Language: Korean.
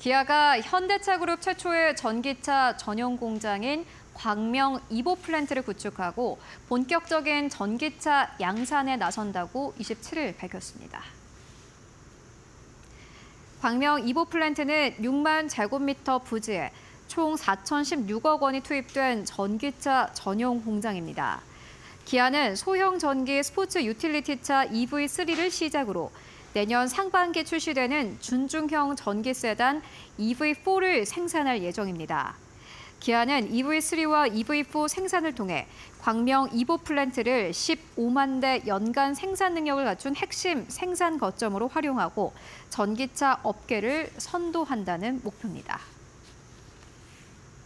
기아가 현대차그룹 최초의 전기차 전용 공장인 광명 EVO 플랜트를 구축하고 본격적인 전기차 양산에 나선다고 27일 밝혔습니다. 광명 EVO 플랜트는 6만 제곱미터 부지에 총 4,016억 원이 투입된 전기차 전용 공장입니다. 기아는 소형 전기 스포츠 유틸리티차 EV3를 시작으로 내년 상반기 출시되는 준중형 전기 세단 EV4를 생산할 예정입니다. 기아는 EV3와 EV4 생산을 통해 광명 이보 플랜트를 15만 대 연간 생산 능력을 갖춘 핵심 생산 거점으로 활용하고 전기차 업계를 선도한다는 목표입니다.